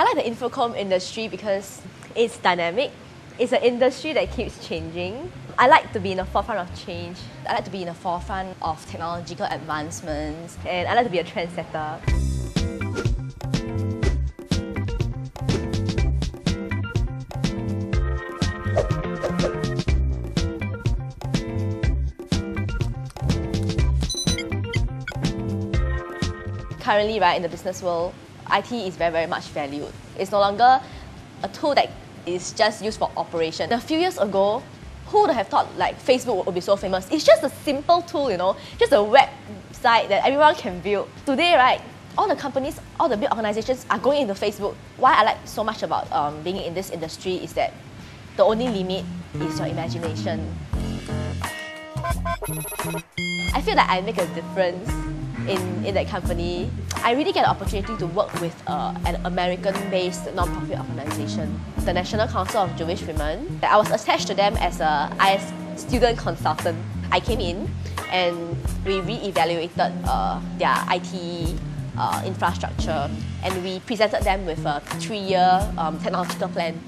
I like the infocomm industry because it's dynamic. It's an industry that keeps changing. I like to be in the forefront of change. I like to be in the forefront of technological advancements. And I like to be a trendsetter. currently, right, in the business world, IT is very, very much valued. It's no longer a tool that is just used for operation. A few years ago, who would have thought like Facebook would be so famous? It's just a simple tool, you know, just a website that everyone can build. Today, right, all the companies, all the big organizations are going into Facebook. Why I like so much about um, being in this industry is that the only limit is your imagination. I feel that I make a difference in, in that company, I really get the opportunity to work with uh, an American-based non-profit organization, the National Council of Jewish Women. I was attached to them as a IS student consultant. I came in and we re-evaluated uh, their IT uh, infrastructure and we presented them with a three-year um, technological plan.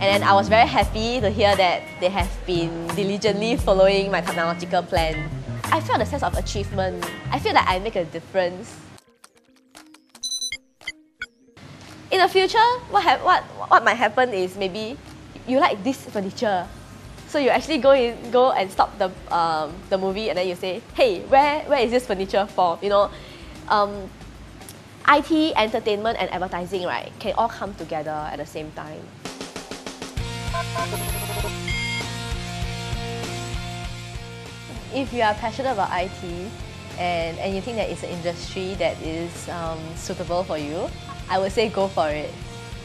And I was very happy to hear that they have been diligently following my technological plan. I felt a sense of achievement. I feel that I make a difference. In the future, what, what, what might happen is maybe you like this furniture. So you actually go in, go and stop the, um, the movie and then you say, hey, where, where is this furniture for? You know, um, IT, entertainment and advertising, right, can all come together at the same time. If you are passionate about IT and, and you think that it's an industry that is um, suitable for you, I would say go for it.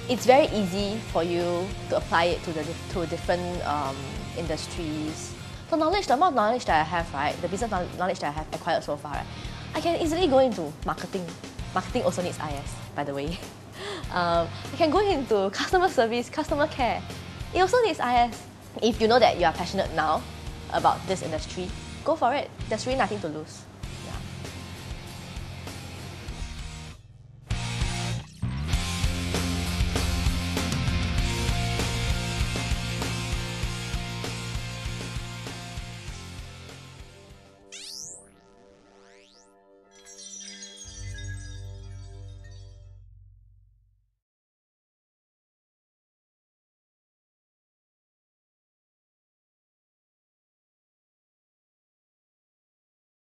It's very easy for you to apply it to, the, to different um, industries. The knowledge, the amount of knowledge that I have, right, the business knowledge that I have acquired so far, right, I can easily go into marketing. Marketing also needs IS, by the way. um, I can go into customer service, customer care. It also needs IS. If you know that you are passionate now about this industry, go for it. There's really nothing to lose.